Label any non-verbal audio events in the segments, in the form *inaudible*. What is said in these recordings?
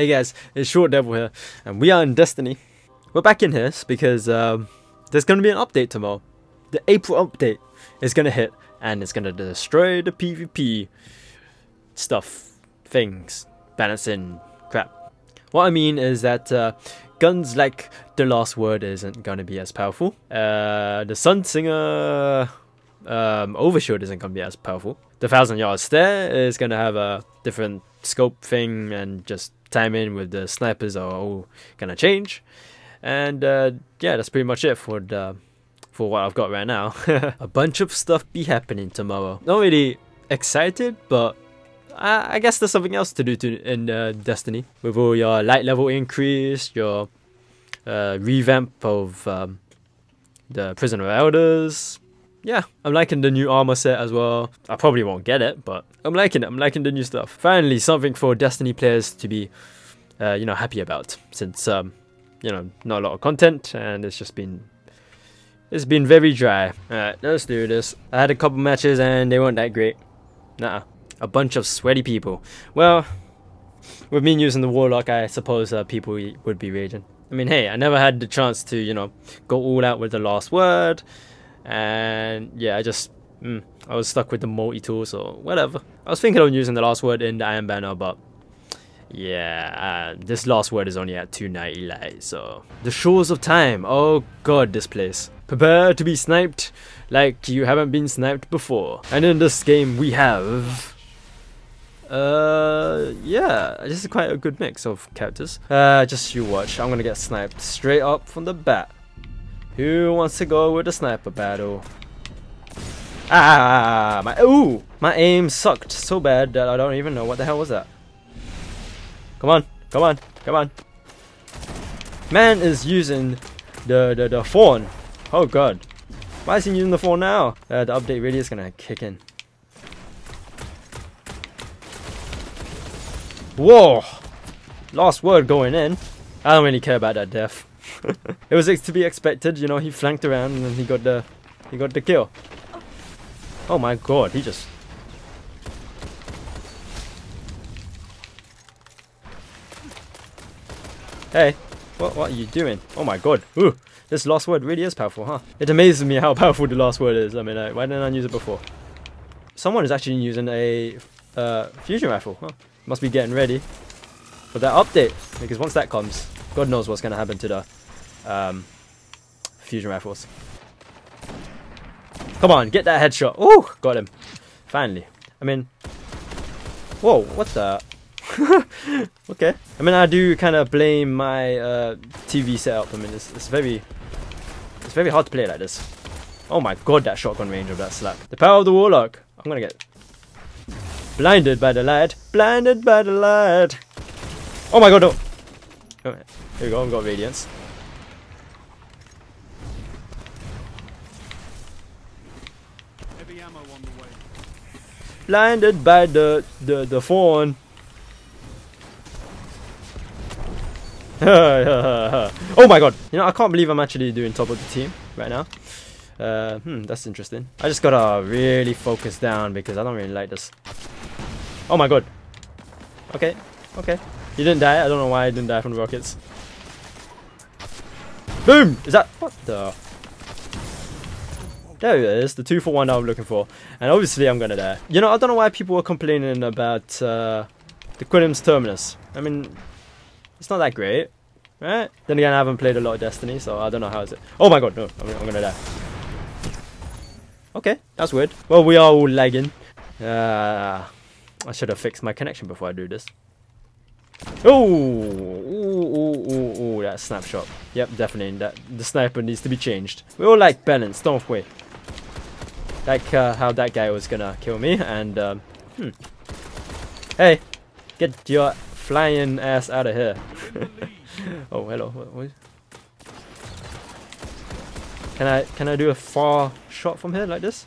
Hey guys, it's Short Devil here, and we are in Destiny. We're back in here because um, there's going to be an update tomorrow. The April update is going to hit, and it's going to destroy the PvP stuff, things, balancing, crap. What I mean is that uh, guns like The Last Word isn't going to be as powerful. Uh, the Sunsinger um, Overshield isn't going to be as powerful. The Thousand Yard Stare is going to have a different scope thing and just timing with the snipers are all to change. And uh, yeah, that's pretty much it for the for what I've got right now. *laughs* a bunch of stuff be happening tomorrow. Not really excited, but I, I guess there's something else to do to, in uh, Destiny. With all your light level increase, your uh, revamp of um, the Prisoner of Elders, yeah, I'm liking the new armor set as well. I probably won't get it, but I'm liking it. I'm liking the new stuff. Finally, something for Destiny players to be, uh, you know, happy about. Since, um, you know, not a lot of content, and it's just been, it's been very dry. Alright, let's do this. I had a couple matches, and they weren't that great. Nah, a bunch of sweaty people. Well, with me using the Warlock, I suppose uh, people would be raging. I mean, hey, I never had the chance to, you know, go all out with the last word and yeah I just mm, I was stuck with the multi-tool so whatever. I was thinking of using the last word in the Iron Banner but yeah uh, this last word is only at 290 light so the shores of time. Oh god this place. Prepare to be sniped like you haven't been sniped before. And in this game we have uh yeah this is quite a good mix of characters. Uh just you watch. I'm gonna get sniped straight up from the bat who wants to go with a sniper battle? Ah, my ooh, my aim sucked so bad that I don't even know what the hell was that. Come on, come on, come on. Man is using the the the phone. Oh god, why is he using the phone now? Uh, the update really is gonna kick in. Whoa, last word going in. I don't really care about that death *laughs* it was to be expected, you know, he flanked around and he got the he got the kill. Oh my god, he just Hey, what what are you doing? Oh my god. Ooh, this last word really is powerful, huh? It amazes me how *laughs* powerful the last word is. I mean, why didn't I use it before? Someone is actually using a uh, fusion rifle. Huh? Must be getting ready for that update because once that comes, God knows what's going to happen to the um, fusion rifles. Come on, get that headshot. Oh, got him. Finally. I mean, whoa, what the? *laughs* okay. I mean, I do kind of blame my uh, TV setup. I mean, it's, it's very, it's very hard to play like this. Oh my god, that shotgun range of that slap. The power of the Warlock. I'm gonna get blinded by the light. Blinded by the light. Oh my god, no. Here we go, I've got Radiance. Blinded by the the the phone. *laughs* oh my god! You know, I can't believe I'm actually doing top of the team right now. Uh, hmm, that's interesting. I just gotta really focus down because I don't really like this. Oh my god. Okay, okay. He didn't die. I don't know why I didn't die from the rockets. Boom! Is that... What the... There it is, the 2 for 1 I'm looking for. And obviously I'm gonna die. You know, I don't know why people are complaining about uh, the Quillim's Terminus. I mean, it's not that great, right? Then again, I haven't played a lot of Destiny, so I don't know how is it. Oh my god, no, I'm, I'm gonna die. Okay, that's weird. Well, we are all lagging. Uh, I should have fixed my connection before I do this. Oh, ooh, ooh, ooh, that snapshot. Yep, definitely. That the sniper needs to be changed. We all like balance, don't we? Like uh, how that guy was gonna kill me, and um, hmm. Hey, get your flying ass out of here. *laughs* oh, hello. Can I can I do a far shot from here like this?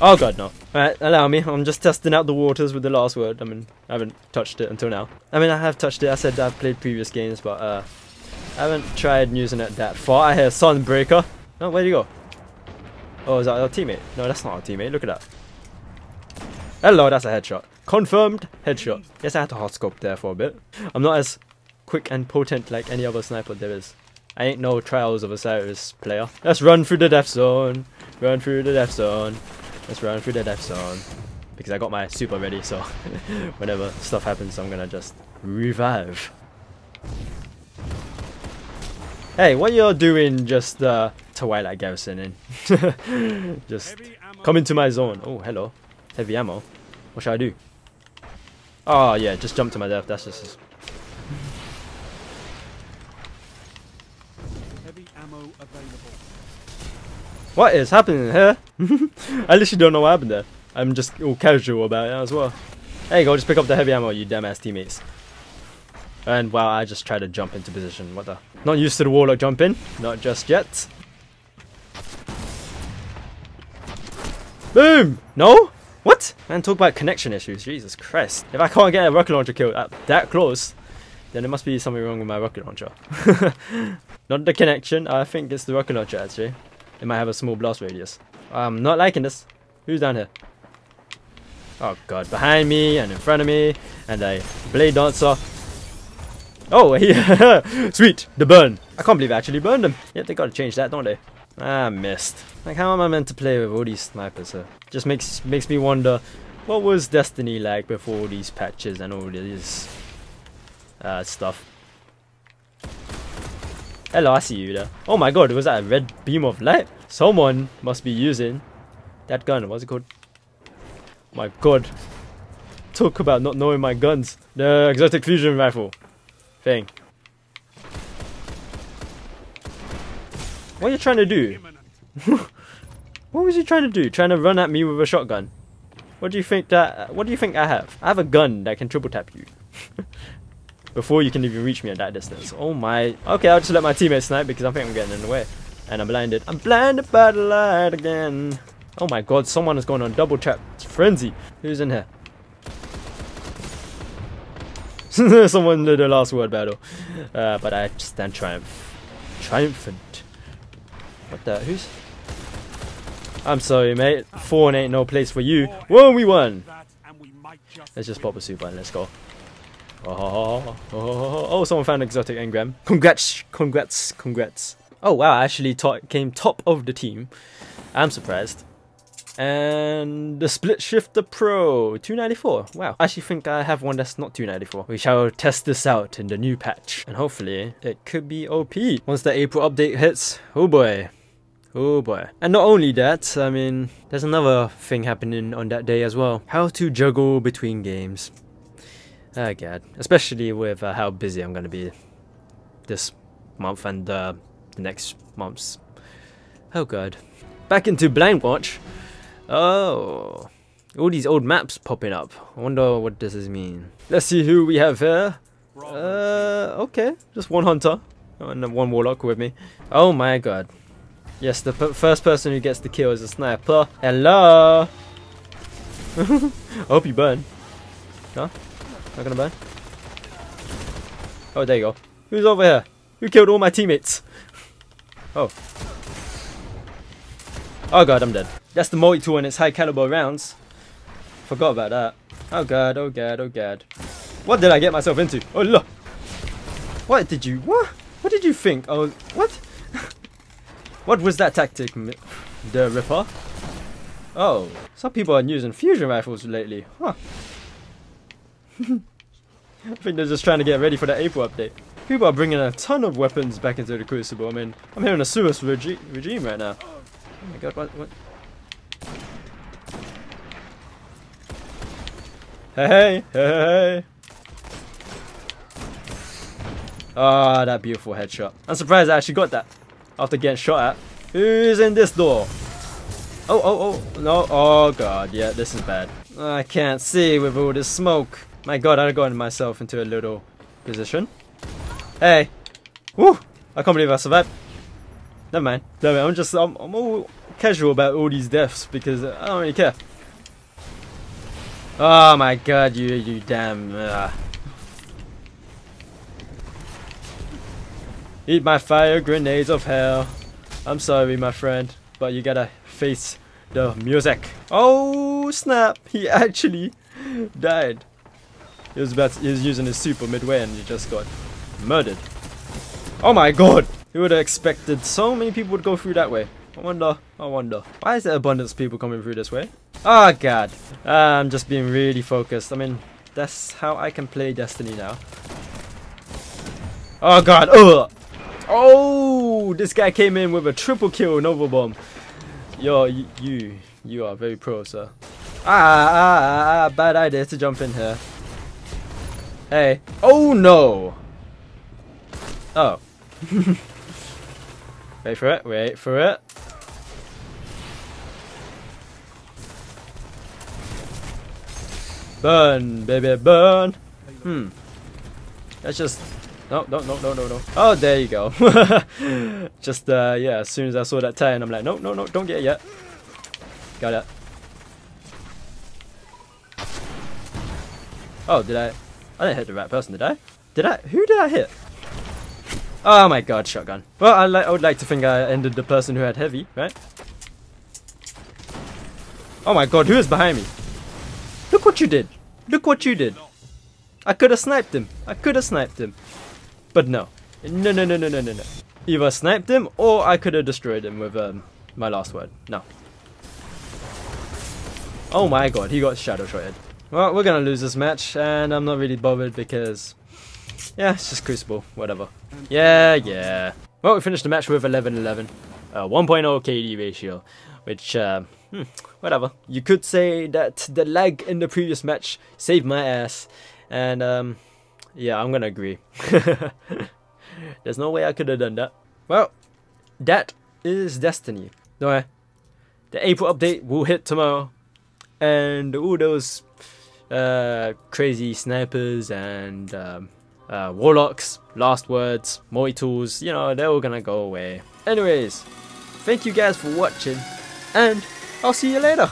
Oh god, no. Alright, allow me. I'm just testing out the waters with the last word. I mean, I haven't touched it until now. I mean, I have touched it. I said I've played previous games, but uh, I haven't tried using it that far. I hear Sunbreaker. No, where'd you go? Oh, is that our teammate? No, that's not our teammate. Look at that. Hello, that's a headshot. Confirmed headshot. Yes, I had to hot scope there for a bit. I'm not as quick and potent like any other sniper there is. I ain't no Trials of Osiris player. Let's run through the death zone. Run through the death zone. Let's run through the death zone. Because I got my super ready, so *laughs* whenever stuff happens, I'm gonna just revive. Hey, what you're doing just uh, Twilight Garrison in? *laughs* just come into my zone. Oh, hello. Heavy ammo. What should I do? Oh, yeah, just jump to my death. That's just... Heavy ammo available. What is happening here? *laughs* I literally don't know what happened there. I'm just all casual about it as well. There you go, just pick up the heavy ammo, you damn ass teammates. And wow, I just tried to jump into position. What the? Not used to the warlock jumping. Not just yet. Boom! No? What? Man, talk about connection issues. Jesus Christ. If I can't get a rocket launcher kill at that close, then there must be something wrong with my rocket launcher. *laughs* Not the connection. I think it's the rocket launcher actually. It might have a small blast radius. I'm not liking this. Who's down here? Oh god, behind me and in front of me, and a blade dancer Oh, *laughs* yeah. Sweet. The burn. I can't believe I actually burned them. Yeah, they gotta change that, don't they? Ah, missed. Like, how am I meant to play with all these snipers here? Just makes makes me wonder, what was Destiny like before all these patches and all this uh, stuff? Hello, I see you there. Oh my god, was that a red beam of light? Someone must be using that gun. What's it called? My god. Talk about not knowing my guns. The exotic fusion rifle thing. What are you trying to do? *laughs* what was he trying to do? Trying to run at me with a shotgun? What do you think that? What do you think I have? I have a gun that can triple tap you. *laughs* Before you can even reach me at that distance. Oh my. Okay, I'll just let my teammate snipe because I think I'm getting in the way. And I'm blinded. I'm blinded by the light again. Oh my god, someone is going on double tap frenzy. Who's in here? *laughs* Someone did the last word battle. Uh, but I stand triumph. Triumphant. What the? Who's? I'm sorry, mate. Four and eight, no place for you. Whoa, we won! Let's just pop a super and let's go. Oh, oh, oh, oh, someone found exotic engram. Congrats, congrats, congrats. Oh wow, I actually came top of the team. I'm surprised. And the Split Shifter Pro 294. Wow, I actually think I have one that's not 294. We shall test this out in the new patch. And hopefully it could be OP. Once the April update hits, oh boy. Oh boy. And not only that, I mean, there's another thing happening on that day as well. How to juggle between games. Oh god. Especially with uh, how busy I'm gonna be this month and uh, the next months. Oh god. Back into Blind Watch. Oh, all these old maps popping up. I wonder what does this mean. Let's see who we have here. Uh, okay, just one hunter and one warlock with me. Oh my god. Yes, the first person who gets the kill is a sniper. Hello. I *laughs* hope you burn. No, not gonna burn. Oh, there you go. Who's over here? Who killed all my teammates? Oh. Oh god, I'm dead. That's the multi-tool and its high caliber rounds. Forgot about that. Oh god, oh god, oh god. What did I get myself into? Oh look! What did you, what? What did you think? Oh, what? *laughs* what was that tactic, the Ripper? Oh, some people are using fusion rifles lately, huh? *laughs* I think they're just trying to get ready for the April update. People are bringing a ton of weapons back into the Crucible. I mean, I'm hearing a Suros regi regime right now. Oh my god, what, what? Hey, hey, hey. Ah, oh, that beautiful headshot. I'm surprised I actually got that after getting shot at. Who's in this door? Oh, oh, oh, no. Oh, God. Yeah, this is bad. I can't see with all this smoke. My God, I got myself into a little position. Hey. Woo! I can't believe I survived. Never mind. Never mind. I'm just, I'm, I'm all casual about all these deaths because I don't really care. Oh my god, you you damn. Uh. Eat my fire grenades of hell. I'm sorry, my friend, but you gotta face the music. Oh snap! He *laughs* actually Died. He was about to, he was using his super midway and he just got murdered. Oh my god! Who would have expected so many people would go through that way? I wonder, I wonder. Why is there abundance of people coming through this way? Oh god. Uh, I'm just being really focused. I mean, that's how I can play Destiny now. Oh god, ugh! Oh, this guy came in with a triple kill Nova Bomb. Yo, you, you, are very pro, sir. Ah, ah, ah, ah, bad idea to jump in here. Hey. Oh no! Oh. *laughs* wait for it, wait for it. Burn, baby, burn. Hmm. That's just no, no, no, no, no, no. Oh, there you go. *laughs* just uh, yeah. As soon as I saw that tie, and I'm like, no, no, no, don't get it yet. Got it. Oh, did I? I didn't hit the right person, did I? Did I? Who did I hit? Oh my god, shotgun. Well, I, li I would like to think I ended the person who had heavy, right? Oh my god, who is behind me? Look what you did. Look what you did. I could have sniped him. I could have sniped him. But no. No, no, no, no, no, no, no. Either sniped him or I could have destroyed him with um, my last word. No. Oh my god, he got shadow shotted. Well, we're gonna lose this match, and I'm not really bothered because, yeah, it's just Crucible, whatever. Yeah, yeah. Well, we finished the match with 11-11, uh, 1.0 KD ratio, which, uh, hmm, whatever. You could say that the lag in the previous match saved my ass, and, um, yeah, I'm gonna agree. *laughs* There's no way I could have done that. Well, that is Destiny. No, the April update will hit tomorrow, and all those uh, crazy snipers and um, uh, warlocks, last words, moy tools, you know, they're all gonna go away. Anyways, thank you guys for watching, and I'll see you later.